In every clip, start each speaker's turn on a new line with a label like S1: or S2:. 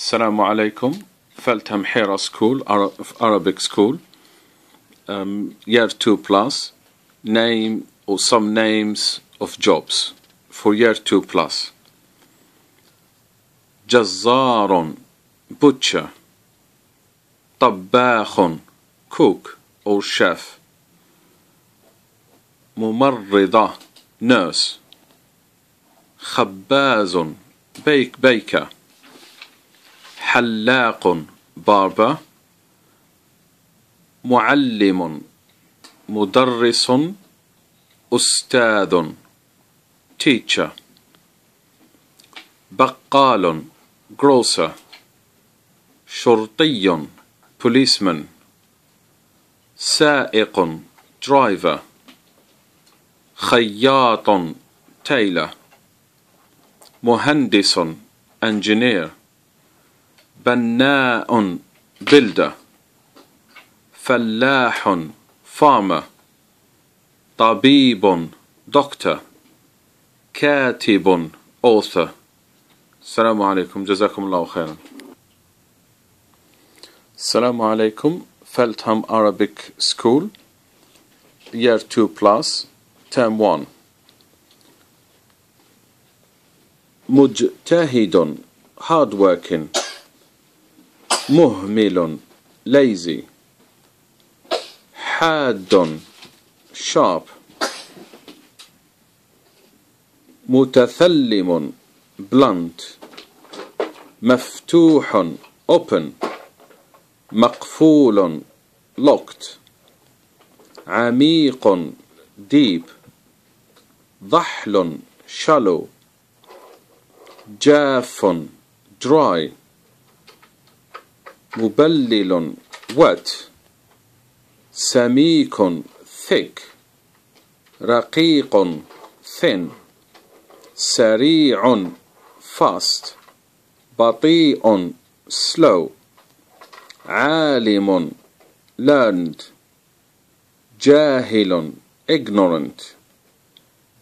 S1: Assalamu alaikum. Feltham Hera School, Arabic School. Um, year 2 plus. Name or some names of jobs for year 2 plus. جزار butcher طباخ cook or chef ممرضة nurse خباز bake baker حلاق باربا معلم مدرس. أستاذ teacher. بقال grocer. شرطي policeman. سائق driver. خياط تايلر مهندس engineer. بناء builder فلاح farmer طبيب doctor كاتب author السلام عليكم جزاكم الله خيرا السلام عليكم Feltham Arabic School Year 2 Plus Term 1 مجتهد hard working مهمل lazy حاد sharp متثلم blunt مفتوح open مقفول locked عميق deep ضحل shallow جاف dry مبلل wet سميك thick رقيق thin سريع fast بطيء slow عالم learned جاهل ignorant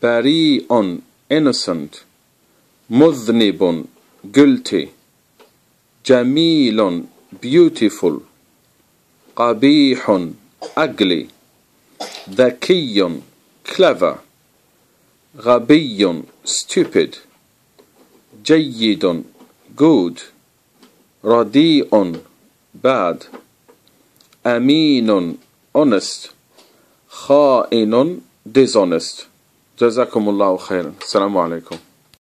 S1: بريء innocent مذنب guilty جميل beautiful. قبيح ugly. ذكي clever. غبي stupid. جيد good. رديء bad. أمين honest. خائن dishonest. جزاكم الله خيرا السلام عليكم